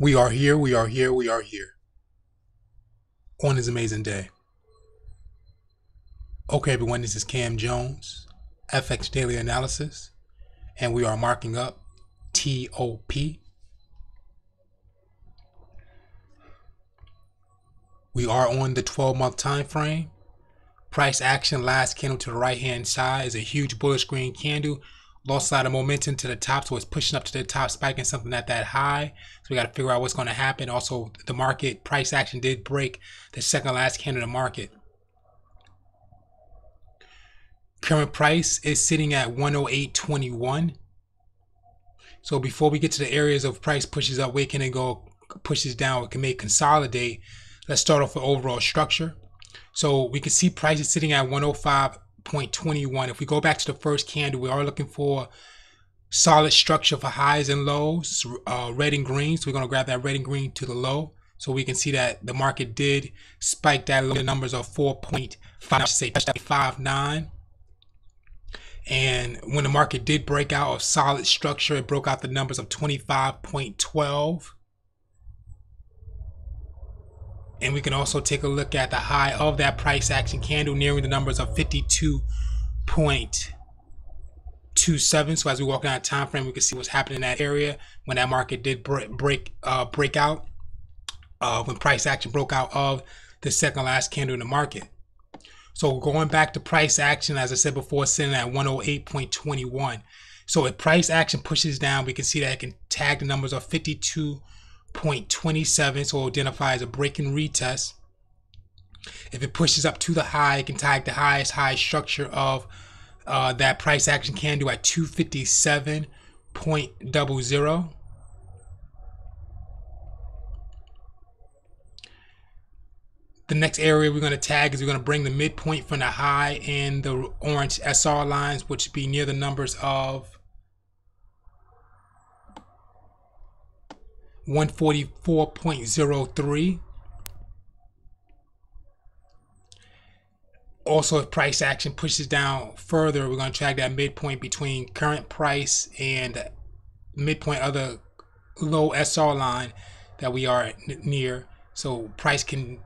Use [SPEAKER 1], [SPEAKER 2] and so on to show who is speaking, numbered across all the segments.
[SPEAKER 1] We are here, we are here, we are here. On this amazing day. Okay, everyone, this is Cam Jones, FX Daily Analysis, and we are marking up TOP. We are on the 12 month time frame. Price action last candle to the right hand side is a huge bullish green candle lost a lot of momentum to the top, so it's pushing up to the top, spiking something at that high. So we got to figure out what's going to happen. Also, the market price action did break the second last candle in the market. Current price is sitting at 108.21. So before we get to the areas of price pushes up, where can it go, pushes down, it can make consolidate. Let's start off with overall structure. So we can see prices sitting at 105 0.21. If we go back to the first candle, we are looking for solid structure for highs and lows, uh, red and green. So we're going to grab that red and green to the low. So we can see that the market did spike that low. The numbers of 4.5, say 59. And when the market did break out of solid structure, it broke out the numbers of 25.12. And we can also take a look at the high of that price action candle nearing the numbers of 52.27. So as we walk down that time frame, we can see what's happening in that area when that market did break break, uh, break out, uh, when price action broke out of the second last candle in the market. So going back to price action, as I said before, sitting at 108.21. So if price action pushes down, we can see that it can tag the numbers of 52. 0.27, so identify as a break and retest. If it pushes up to the high, it can tag the highest high structure of uh, that price action candle at 257.00. The next area we're going to tag is we're going to bring the midpoint from the high and the orange SR lines, which be near the numbers of 144.03. Also, if price action pushes down further, we're going to track that midpoint between current price and midpoint of the low SR line that we are near. So price can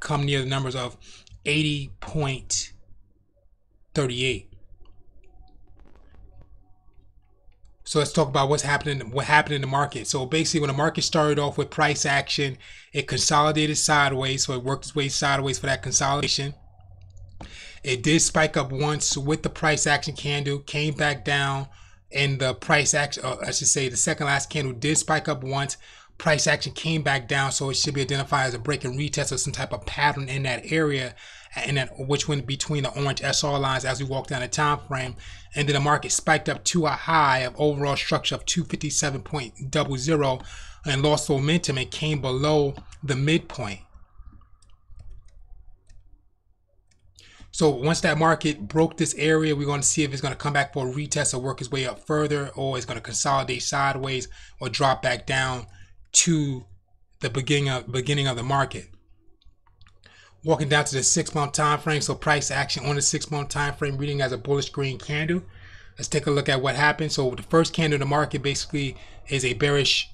[SPEAKER 1] come near the numbers of 80.38. So let's talk about what's happening, what happened in the market. So basically, when the market started off with price action, it consolidated sideways. So it worked its way sideways for that consolidation. It did spike up once with the price action candle, came back down, and the price action, uh, I should say, the second last candle did spike up once. Price action came back down, so it should be identified as a break and retest or some type of pattern in that area and then which went between the orange SR lines as we walk down the time frame. And then the market spiked up to a high of overall structure of 257.00 and lost momentum and came below the midpoint. So once that market broke this area, we're going to see if it's going to come back for a retest or work its way up further, or it's going to consolidate sideways or drop back down to the beginning of beginning of the market walking down to the six month time frame. So price action on the six month time frame reading as a bullish green candle. Let's take a look at what happened. So the first candle in the market basically is a bearish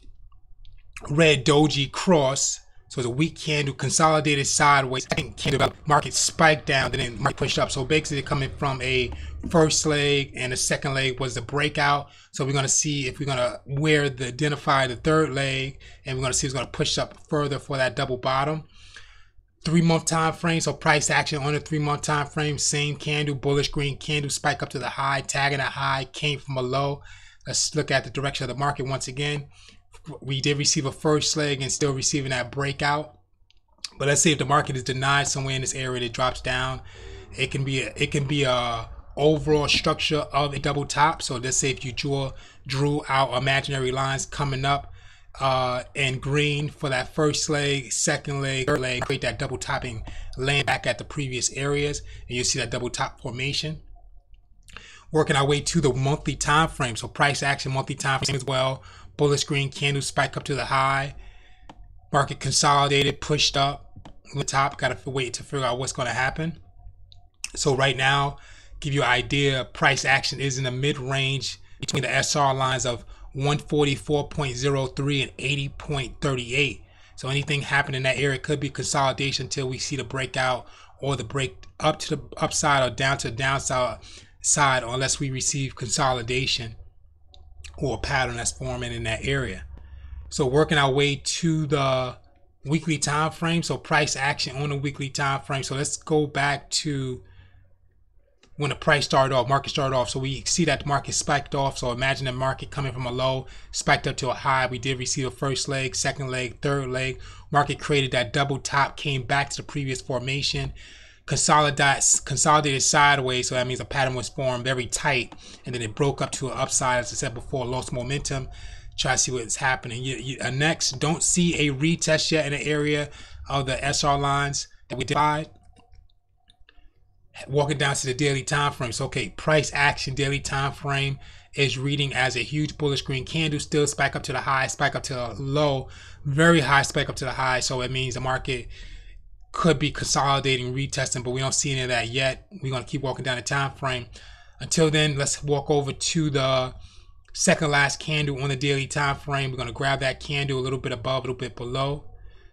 [SPEAKER 1] red doji cross. So it's a weak candle, consolidated sideways. Second candle market spiked down, then it market pushed up. So basically coming from a first leg and the second leg was the breakout. So we're gonna see if we're gonna where the identify the third leg, and we're gonna see if it's gonna push up further for that double bottom three month time frame. So price action on a three month time frame. Same candle, bullish green candle, spike up to the high, tagging a high, came from a low. Let's look at the direction of the market once again. We did receive a first leg and still receiving that breakout. But let's see if the market is denied somewhere in this area that drops down. It can be a, it can be a overall structure of a double top. So let's say if you draw drew out imaginary lines coming up uh, and green for that first leg, second leg, third leg, create that double topping, land back at the previous areas, and you see that double top formation. Working our way to the monthly time frame, so price action monthly time frame as well. Bullish green candle spike up to the high. Market consolidated, pushed up. The top, got to wait to figure out what's going to happen. So right now, give you an idea, price action is in the mid range between the SR lines of 144.03 and 80.38. So anything happening in that area could be consolidation until we see the breakout or the break up to the upside or down to the downside side unless we receive consolidation or a pattern that's forming in that area. So working our way to the weekly time frame. So price action on the weekly time frame. So let's go back to when the price started off, market started off. So we see that the market spiked off. So imagine the market coming from a low, spiked up to a high. We did receive a first leg, second leg, third leg. Market created that double top, came back to the previous formation, consolidated, consolidated sideways. So that means a pattern was formed very tight, and then it broke up to an upside. As I said before, lost momentum. Try to see what's happening. You, you, uh, next, don't see a retest yet in the area of the SR lines that we divide walking down to the daily time frame. So okay, price action daily time frame is reading as a huge bullish green candle, still spike up to the high, spike up to the low, very high spike up to the high. So it means the market could be consolidating, retesting, but we don't see any of that yet. We're gonna keep walking down the time frame. Until then, let's walk over to the second last candle on the daily time frame. We're gonna grab that candle a little bit above, a little bit below.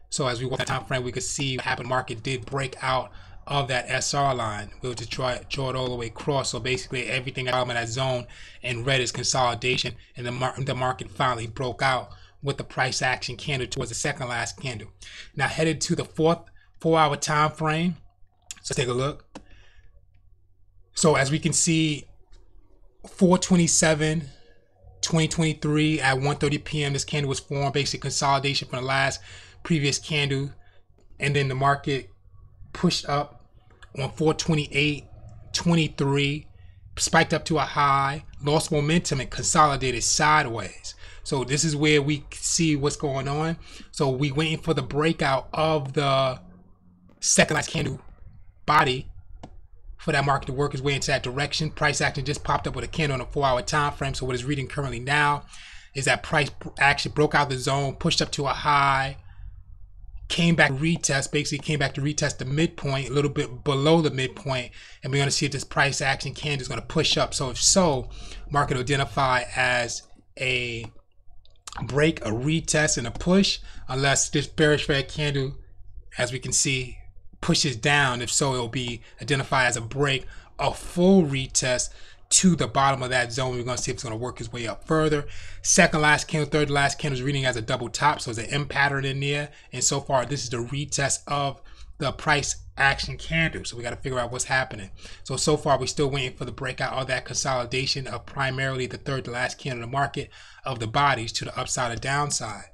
[SPEAKER 1] So as we walk the time frame, we can see what happened. Market did break out of that SR line. We'll just draw, draw it all the way across. So basically everything out in that zone in red is consolidation and the, mar the market finally broke out with the price action candle towards the second last candle. Now headed to the fourth four hour time frame. So take a look. So as we can see 427 2023 at 1:30 p.m. this candle was formed basic consolidation from the last previous candle and then the market pushed up on 428, 23, spiked up to a high, lost momentum, and consolidated sideways. So this is where we see what's going on. So we waiting for the breakout of the second last candle body for that market to work its way into that direction. Price action just popped up with a candle on a four hour time frame. So what is reading currently now is that price action broke out the zone, pushed up to a high, came back retest, basically came back to retest the midpoint, a little bit below the midpoint, and we're going to see if this price action candle is going to push up. So if so, market identify as a break, a retest, and a push, unless this bearish red candle, as we can see, pushes down. If so, it'll be identified as a break, a full retest, to the bottom of that zone. We're going to see if it's going to work its way up further. Second last candle, third last candle is reading as a double top. So there's an M pattern in there. And so far, this is the retest of the price action candle. So we got to figure out what's happening. So, so far, we're still waiting for the breakout of that consolidation of primarily the third to last candle in the market of the bodies to the upside or downside.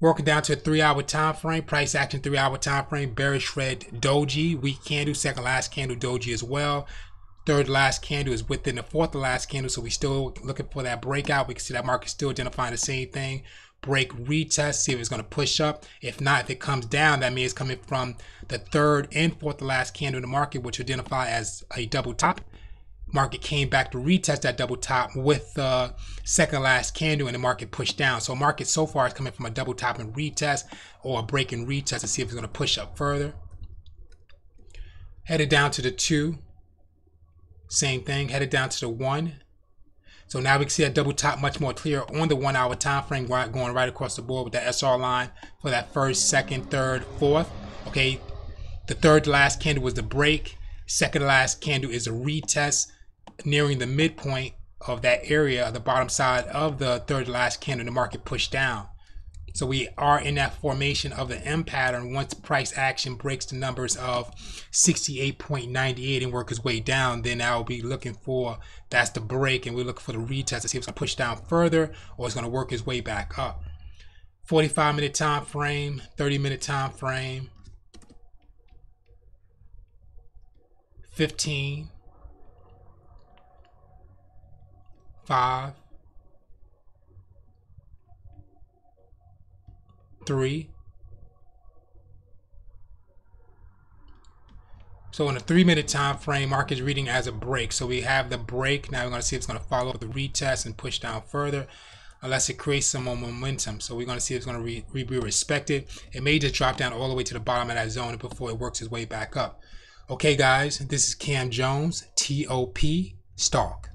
[SPEAKER 1] Working down to a three hour time frame, price action three hour time frame, bearish red doji, weak candle, second last candle doji as well third last candle is within the fourth last candle. So we still looking for that breakout. We can see that market still identifying the same thing. Break retest, see if it's going to push up. If not, if it comes down, that means coming from the third and fourth last candle in the market, which identify as a double top. Market came back to retest that double top with the second last candle and the market pushed down. So market so far is coming from a double top and retest or a break and retest to see if it's going to push up further. Headed down to the two same thing, headed down to the one. So now we can see that double top much more clear on the one hour time frame going right across the board with the SR line for that first, second, third, fourth. Okay, the third last candle was the break. Second last candle is a retest nearing the midpoint of that area, the bottom side of the third last candle, the market pushed down. So we are in that formation of the M pattern once price action breaks the numbers of 68.98 and work its way down, then I'll be looking for that's the break and we're looking for the retest to see if it's gonna push down further or it's gonna work its way back up. 45 minute time frame, 30 minute time frame, 15, 5, three. So in a three minute time frame, market is reading as a break. So we have the break. Now we're going to see if it's going to follow the retest and push down further unless it creates some more momentum. So we're going to see if it's going to re be respected. It may just drop down all the way to the bottom of that zone before it works its way back up. Okay, guys, this is Cam Jones, TOP Stock.